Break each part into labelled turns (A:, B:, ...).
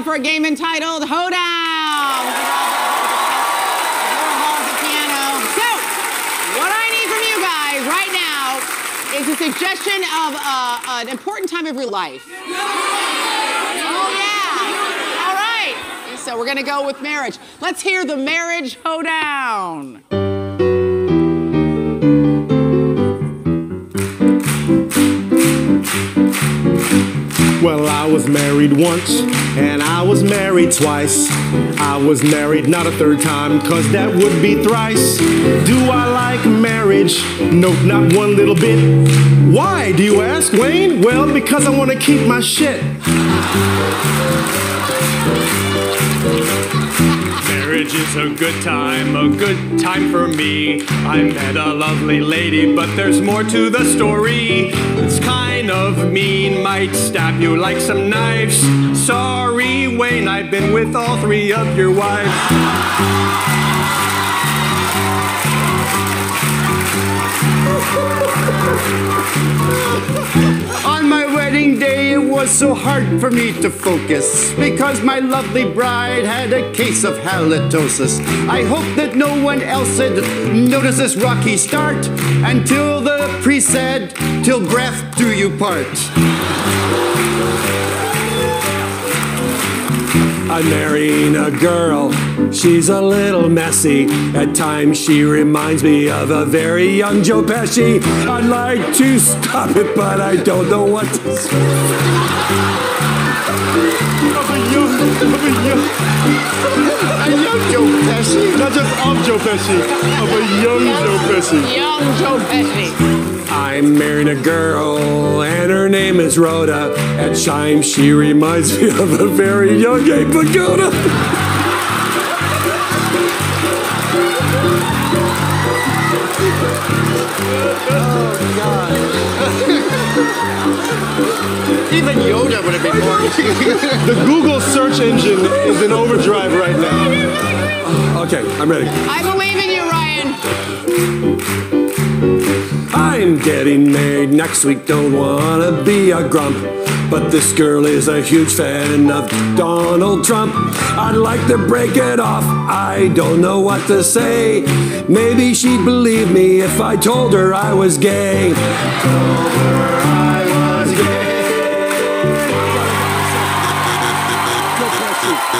A: now for a game entitled Hoedown. So, what I need from you guys right now is a suggestion of uh, an important time of your life. Oh, yeah. All right. So, we're going to go with marriage. Let's hear the marriage hoedown.
B: I was married once, and I was married twice. I was married not a third time, cause that would be thrice. Do I like marriage? Nope, not one little bit. Why, do you ask, Wayne? Well, because I wanna keep my shit.
C: Marriage is a good time, a good time for me. I met a lovely lady, but there's more to the story. It's kind of mean, might stab you like some knives. Sorry, Wayne, I've been with all three of your wives.
D: was so hard for me to focus because my lovely bride had a case of halitosis. I hope that no one else had noticed this rocky start until the priest said, Till breath do you part.
C: I'm marrying a girl. She's a little messy. At times she reminds me of a very young Joe Pesci. I'd like to stop it, but I don't know what to say.
D: A young Joe Pesci.
B: Not just of Joe Pesci, of a young Joe Pesci.
A: Young Joe Pesci.
C: I'm marrying a girl, and her name is Rhoda. At times she reminds me of a very young Abe Vigoda.
D: Even Yoda would have been more.
B: The Google search engine is in overdrive right now.
C: Okay, I'm ready.
A: I believe in you, Ryan.
C: I'm getting married next week, don't wanna be a grump. But this girl is a huge fan of Donald Trump. I'd like to break it off, I don't know what to say. Maybe she'd believe me if I told her I was gay.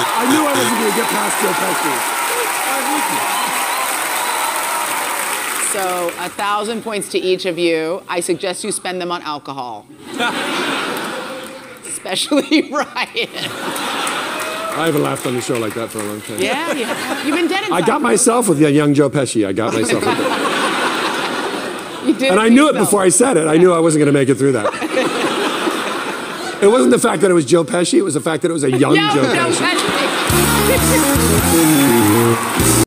C: I knew I wasn't gonna get past Joe Pesci.
A: So, a thousand points to each of you. I suggest you spend them on alcohol. Especially Ryan.
C: I haven't laughed on the show like that for a long time.
A: Yeah, yeah. You've been dead inside.
C: I got myself with the young Joe Pesci. I got myself with that.
A: You did
C: And I
A: to
C: knew it before I said it. I knew I wasn't going to make it through that. It wasn't the fact that it was Joe Pesci, it was the fact that it was a young
A: Young
C: Joe
A: Joe
C: Pesci.
A: Pesci.